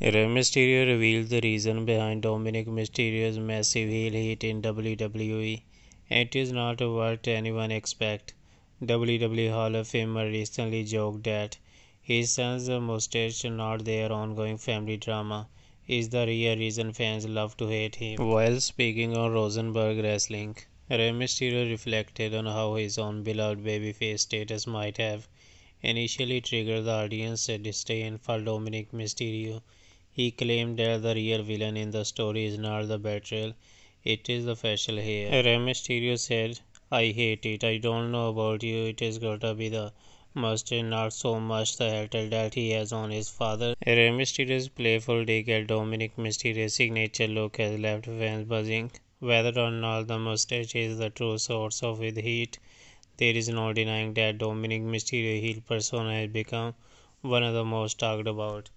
Rey Mysterio revealed the reason behind Dominik Mysterio's massive heel hit in WWE. It is not what anyone expects. WWE Hall of Famer recently joked that his son's mustache, not their ongoing family drama, is the real reason fans love to hate him. While speaking on Rosenberg Wrestling, Rey Mysterio reflected on how his own beloved babyface status might have initially triggered the audience's disdain for Dominik Mysterio. He claimed that the real villain in the story is not the betrayal, it is the facial hair. Rey Mysterio said, I hate it. I don't know about you. It is to be the mustache, not so much the hairstyle that he has on his father. Rey Mysterio's playful dig at Dominik Mysterio's signature look has left fans buzzing. Whether or not the mustache is the true source of the heat, there is no denying that Dominik Mysterio heel persona has become one of the most talked about.